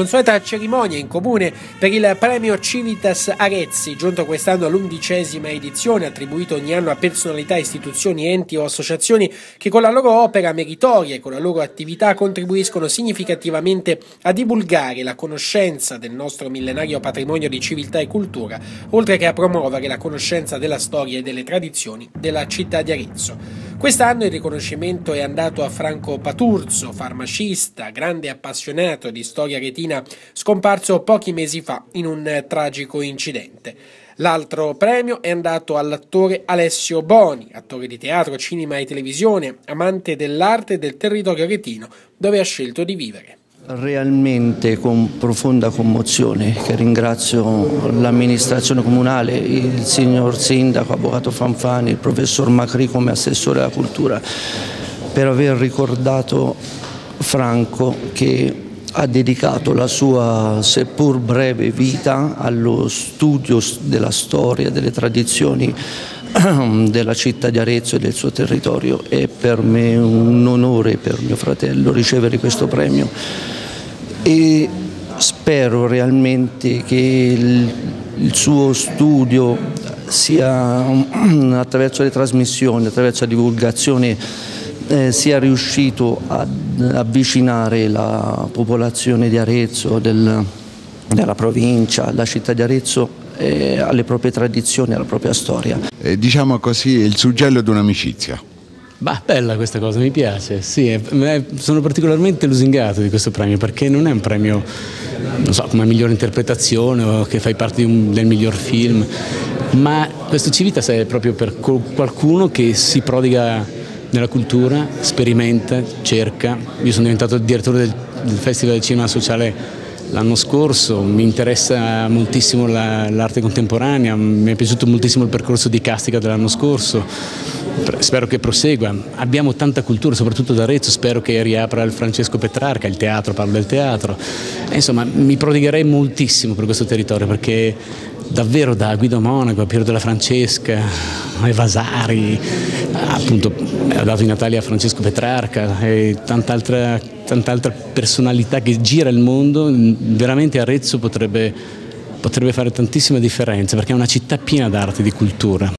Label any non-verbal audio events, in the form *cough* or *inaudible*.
consueta cerimonia in comune per il premio Civitas Arezzi, giunto quest'anno all'undicesima edizione, attribuito ogni anno a personalità, istituzioni, enti o associazioni che con la loro opera meritoria e con la loro attività contribuiscono significativamente a divulgare la conoscenza del nostro millenario patrimonio di civiltà e cultura, oltre che a promuovere la conoscenza della storia e delle tradizioni della città di Arezzo. Quest'anno il riconoscimento è andato a Franco Paturzo, farmacista, grande appassionato di storia retina, scomparso pochi mesi fa in un tragico incidente. L'altro premio è andato all'attore Alessio Boni, attore di teatro, cinema e televisione, amante dell'arte e del territorio retino, dove ha scelto di vivere realmente con profonda commozione che ringrazio l'amministrazione comunale, il signor sindaco, avvocato Fanfani, il professor Macri come assessore alla cultura per aver ricordato Franco che ha dedicato la sua seppur breve vita allo studio della storia, delle tradizioni *clears throat* della città di Arezzo e del suo territorio. È per me un onore per mio fratello ricevere questo premio e spero realmente che il, il suo studio sia *clears throat* attraverso le trasmissioni, attraverso la divulgazione eh, sia riuscito ad avvicinare la popolazione di Arezzo, del, della provincia, la città di Arezzo eh, alle proprie tradizioni, alla propria storia. Eh, diciamo così, il suggello di un'amicizia. Bah, bella questa cosa, mi piace, sì, sono particolarmente lusingato di questo premio perché non è un premio, non so, come migliore interpretazione o che fai parte un, del miglior film, ma questo Civitas è proprio per qualcuno che si prodiga nella cultura, sperimenta, cerca. Io sono diventato direttore del, del Festival del Cinema Sociale l'anno scorso, mi interessa moltissimo l'arte contemporanea, mi è piaciuto moltissimo il percorso di Castica dell'anno scorso, spero che prosegua. Abbiamo tanta cultura, soprattutto da Arezzo, spero che riapra il Francesco Petrarca, il teatro, parlo del teatro. E insomma, mi prodigherei moltissimo per questo territorio perché davvero da Guido Monaco a Piero della Francesca, ai Vasari, appunto ha dato i Natali a Francesco Petrarca e tanta altra, tanta altra personalità che gira il mondo, veramente Arezzo potrebbe, potrebbe fare tantissime differenze perché è una città piena d'arte e di cultura.